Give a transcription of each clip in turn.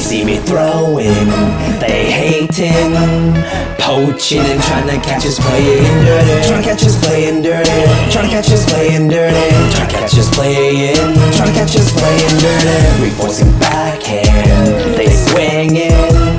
They see me throwing, they hating, poaching and trying to catch us playing dirty. Trying to catch us playing dirty. Trying to catch us playing dirty. Trying to catch us playing. Trying to catch us playing dirty. Reinforcing backhand, they swinging,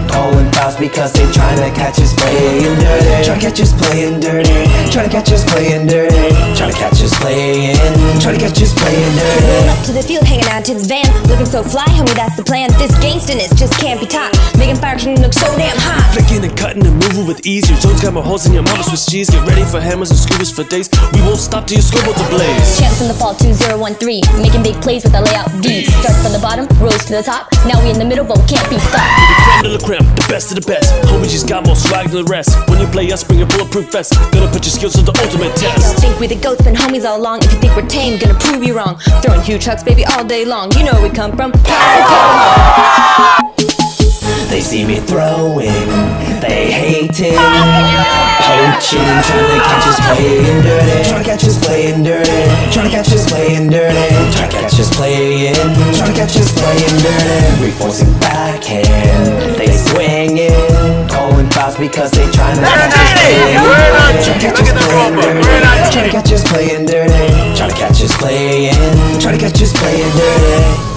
calling fouls because they trying to catch us playing dirty. Trying to catch us playing dirty. Trying to catch us playing dirty. Trying to catch us playing. Trying to catch us playing dirty. Rolling Up to the field, hanging out to his van. Looking so fly, homie, that's the plan. This gangsterness just can't be taught. Making Fire King look so damn hot. Flicking and cutting and moving with ease. Your zone's got my holes in your mama's with cheese. Get ready for hammers and scoobers for days. We won't stop till your scoreboard's ablaze. Champs in the fall 2013. Making big plays with the layout D's. Start from the bottom, rose to the top. Now we in the middle, but we can't be stopped. Creme de la creme, the best of the best. Homie just got more swag than the rest. When you play us, bring a bulletproof vest. Gonna put your skills to the ultimate test. Think we the goats, been homies all along. If you think we're tame, gonna prove you wrong. Throwing huge hucks, baby, all day long. You know where we come from. They see me throwing, they hating, poaching, trying to catch us playing dirty. Trying to catch us playing dirty. Trying to catch us playing dirty. Trying to catch us playing. Trying to catch us playing dirty. Reinforcing backhand, because they trying to catch us playing dirty. Trying to catch us playing dirty. Trying to catch us playing dirty. Trying to catch us playing. Trying to catch us playing dirty.